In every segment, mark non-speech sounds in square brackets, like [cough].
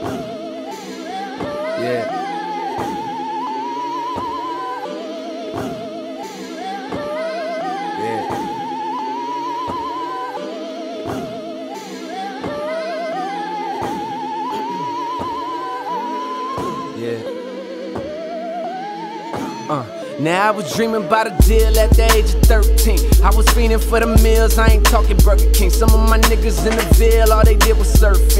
Yeah. Uh. Now I was dreaming about a deal at the age of 13. I was fiending for the meals, I ain't talking Burger King. Some of my niggas in the Ville, all they did was surfing.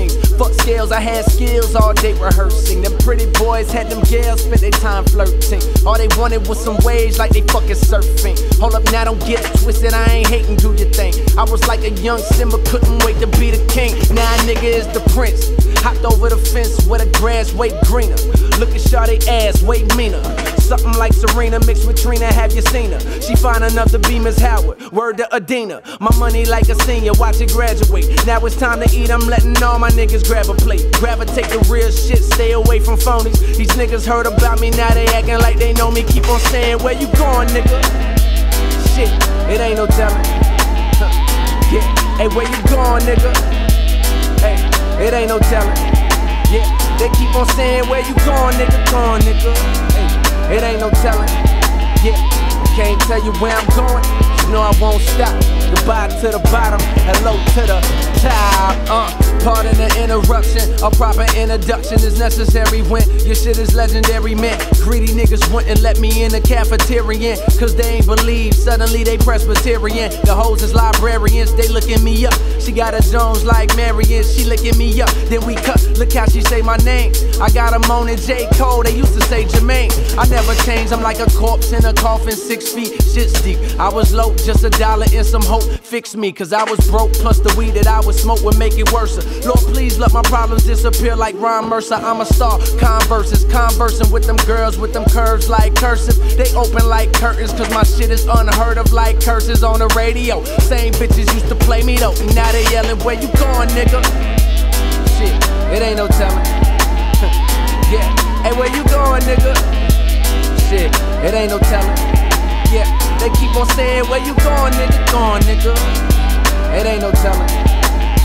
I had skills all day rehearsing. Them pretty boys had them girls spent their time flirting. All they wanted was some waves like they fucking surfing. Hold up, now don't get twisted, I ain't hating, do your thing. I was like a young Simba, couldn't wait to be the king. Now nigga is the prince. Hopped over the fence where the grass way greener. Look at Shawty ass, way meaner. Something like Serena mixed with Trina, have you seen her? She fine enough to be Miss Howard. Word to Adina. My money like a senior, watch it graduate. Now it's time to eat, I'm letting all my niggas grab a plate. Gravitate the real shit, stay away from phonies. These niggas heard about me, now they acting like they know me. Keep on saying, where you going, nigga? Shit, it ain't no telling. Huh. Yeah, hey, where you going, nigga? Hey, it ain't no telling. Yeah, they keep on saying, where you going, nigga? Going, nigga. It ain't no telling. Yeah, can't tell you where I'm going. You know I won't stop. Goodbye to the bottom, hello to the top. Uh, pardon the interruption. A proper introduction is necessary when your shit is legendary, man. Greedy niggas wouldn't let me in the cafeteria, cause they ain't believe. Suddenly they Presbyterian. The hoes is librarians, they looking me up. She got a Jones like Marion, she licking me up. Then we cut, look how she say my name. I got a moan J. Cole, they used to say Jermaine. I never changed, I'm like a corpse in a coffin, six feet, shit's deep. I was low, just a dollar and some hope. Fix me, cause I was broke, plus the weed that I would smoke would make it worse. Lord, please let my problems disappear like Ron Mercer. I'm a star. Converses, conversing with them girls with them curves like cursive. They open like curtains, cause my shit is unheard of like curses on the radio. Same bitches used to play me though. Now they yelling, where you going, nigga? Shit, it ain't no telling. [laughs] yeah, hey, where you going, nigga? Shit, it ain't no telling. Yeah, they keep on saying, where you going, nigga? Going, nigga. It ain't no telling.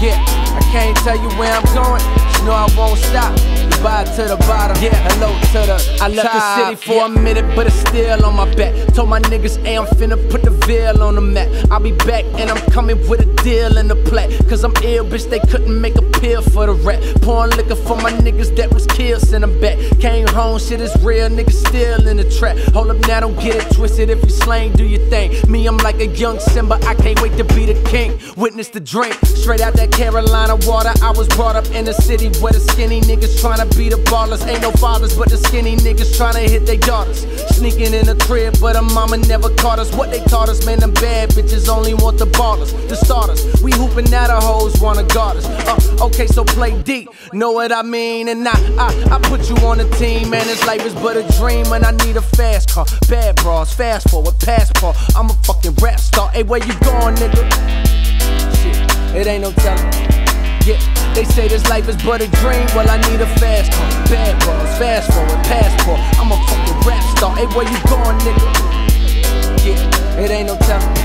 Yeah, I can't tell you where I'm going. You know I won't stop. Goodbye to the bottom. Yeah, hello to the. I left the city for a minute, but it's still on my back. Told my niggas, hey, I'm finna put the Ville on the map. I'll be back and I'm coming with a deal in the plat. Cause I'm ill, bitch, they couldn't make a pill for the rat. Pouring liquor for my niggas that was killed, send them back. Came home, shit is real, niggas still in the trap. Hold up now, don't get it twisted. If you slang, do your thing. Me, I'm like a young Simba, I can't wait to be. Witness the drink, straight out that Carolina water. I was brought up in the city where the skinny niggas tryna be the ballers. Ain't no fathers, but the skinny niggas tryna hit their daughters. Sneaking in the crib, but a mama never caught us. What they taught us, man, them bad bitches only want the ballers, the starters. We hooping now, the hoes wanna guard us. Uh, okay, so play deep, know what I mean? And I, I, I put you on the team, man. This life is but a dream, and I need a fast car. Bad bras, fast forward, passport. I'm a fucking rap star. Hey, where you going, nigga? It ain't no telling. Yeah, they say this life is but a dream. Well, I need a fast car, bad bras, fast forward, passport. I'm a fucking rap star. Hey, where you going, nigga? Yeah, it ain't no telling.